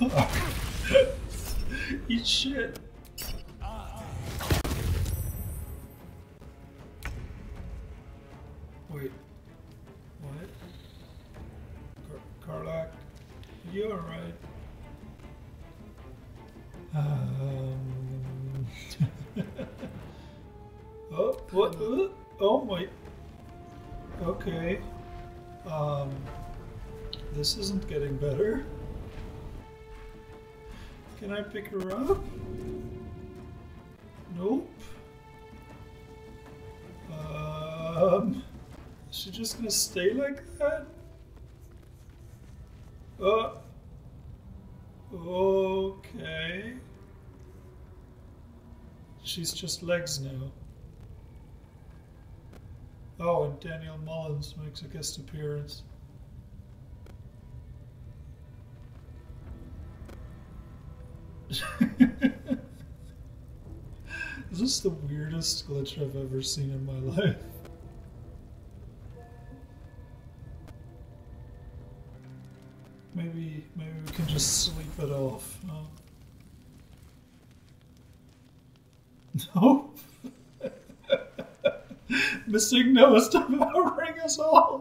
Eat shit. Wait. What? Car Karlach, you alright? Um. oh, what? Uh, oh my. Okay. Um. This isn't getting better. Can I pick her up? Nope. Um. Is she just gonna stay like that? Uh. Okay. She's just legs now. Oh, and Daniel Mullins makes a guest appearance. This is the weirdest glitch I've ever seen in my life. Maybe, maybe we can just sleep it off. No. Missing Noah, stop powering us all.